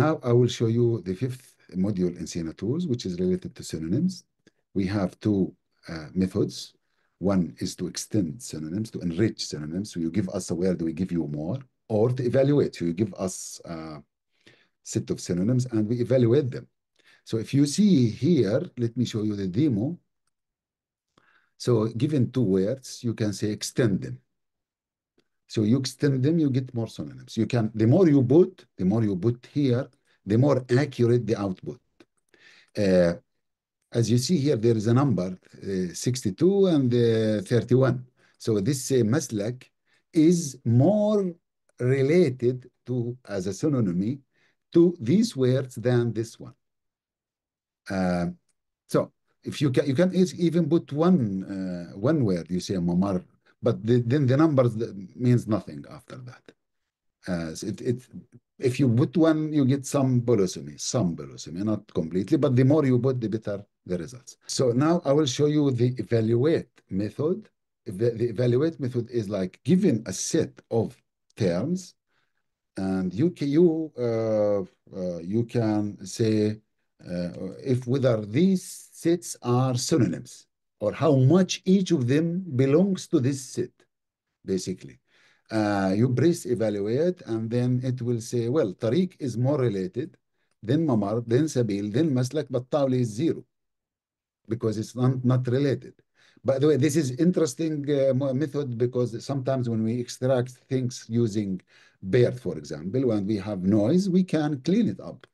Now I will show you the fifth module in SinaTools, which is related to synonyms. We have two uh, methods. One is to extend synonyms, to enrich synonyms. So you give us a word, we give you more, or to evaluate. So you give us a set of synonyms and we evaluate them. So if you see here, let me show you the demo. So given two words, you can say extend them. So you extend them, you get more synonyms. You can, the more you put, the more you put here, the more accurate the output. Uh, as you see here, there is a number, uh, 62 and uh, 31. So this uh, maslak is more related to, as a synonymy, to these words than this one. Uh, so if you can, you can even put one uh, one word, you say mamar, but the, then the numbers means nothing after that. It, it, if you put one, you get some bolosome, some bolosome, not completely, but the more you put, the better the results. So now I will show you the evaluate method. The, the evaluate method is like given a set of terms, and you can, you, uh, uh, you can say uh, if whether these sets are synonyms or how much each of them belongs to this set, basically. Uh, you press evaluate and then it will say, well, Tariq is more related, then Mamar, then Sabil, then Maslak, but Tawli is zero because it's not, not related. By the way, this is interesting uh, method because sometimes when we extract things using BERT, for example, when we have noise, we can clean it up